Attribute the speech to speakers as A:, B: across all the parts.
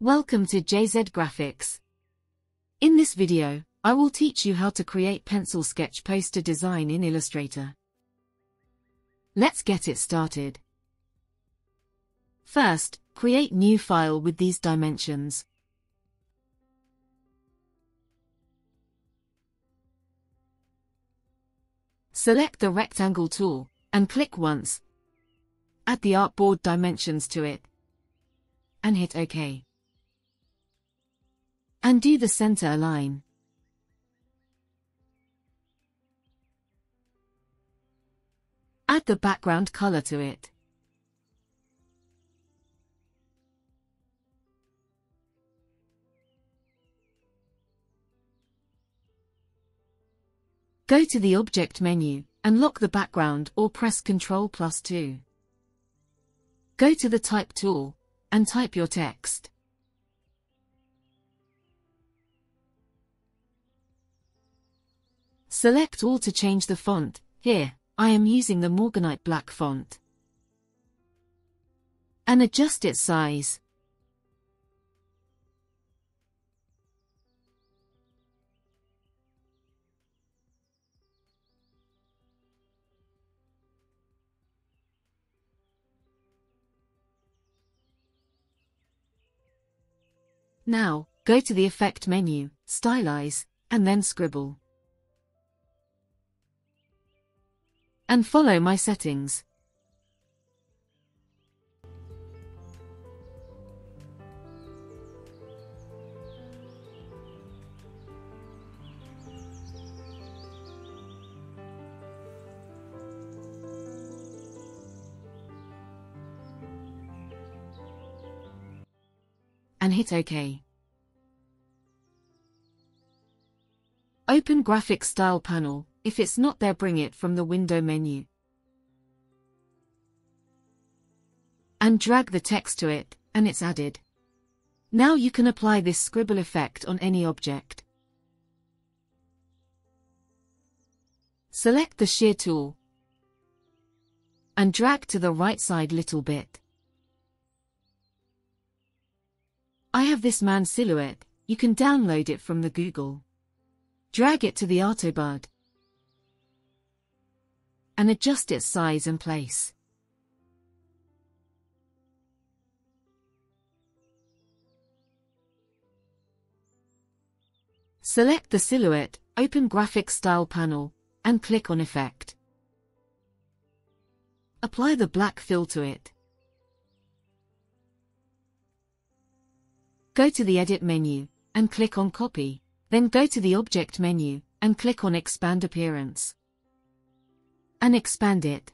A: Welcome to JZ Graphics. In this video, I will teach you how to create pencil sketch poster design in Illustrator. Let's get it started. First, create new file with these dimensions. Select the rectangle tool, and click once. Add the artboard dimensions to it, and hit OK. Undo the center align. Add the background color to it. Go to the Object menu, and lock the background or press Ctrl plus 2. Go to the Type tool, and type your text. Select all to change the font, here, I am using the Morganite black font. And adjust its size. Now, go to the Effect menu, Stylize, and then Scribble. And follow my settings. and hit OK. Open Graphic Style panel. If it's not there bring it from the window menu. And drag the text to it, and it's added. Now you can apply this scribble effect on any object. Select the shear tool and drag to the right side little bit. I have this man silhouette, you can download it from the Google. Drag it to the artboard and adjust its size and place. Select the silhouette, open Graphic Style panel, and click on Effect. Apply the black fill to it. Go to the Edit menu, and click on Copy, then go to the Object menu, and click on Expand Appearance and expand it.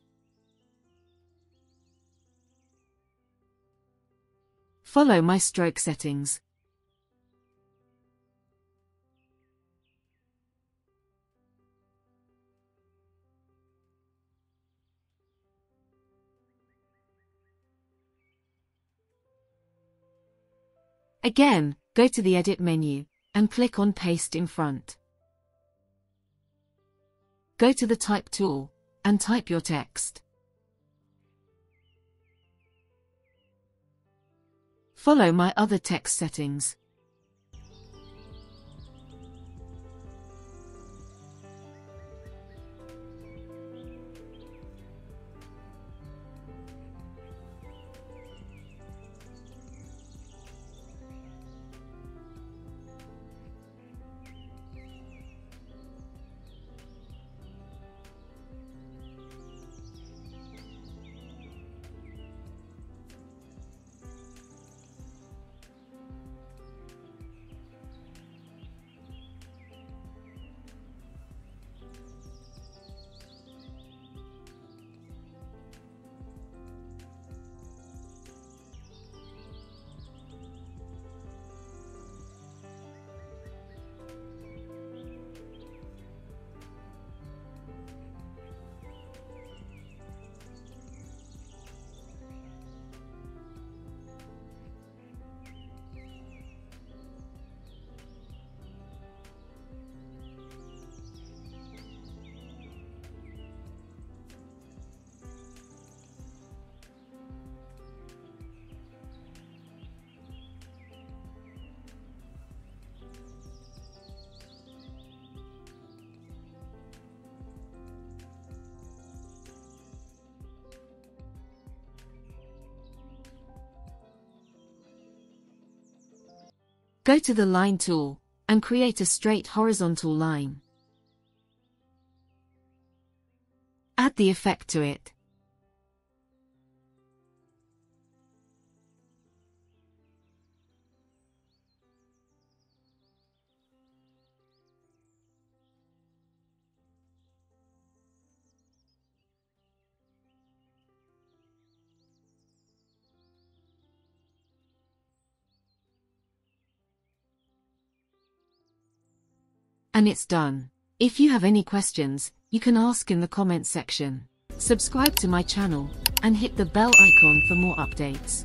A: Follow my stroke settings. Again, go to the Edit menu, and click on Paste in front. Go to the Type tool, and type your text. Follow my other text settings. Go to the Line tool, and create a straight horizontal line. Add the effect to it. And it's done. If you have any questions, you can ask in the comments section. Subscribe to my channel, and hit the bell icon for more updates.